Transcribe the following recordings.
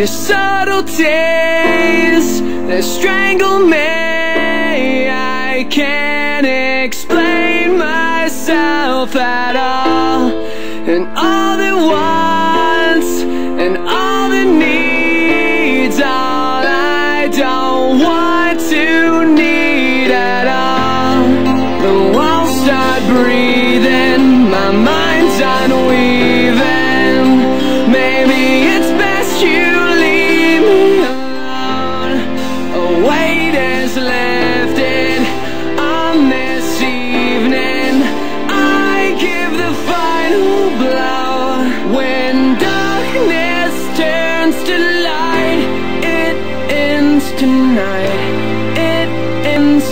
Your taste that strangle me. I can't explain myself at all. And all at once And all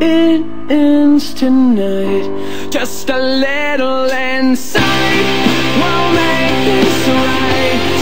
it ends tonight. Just a little insight will make this right.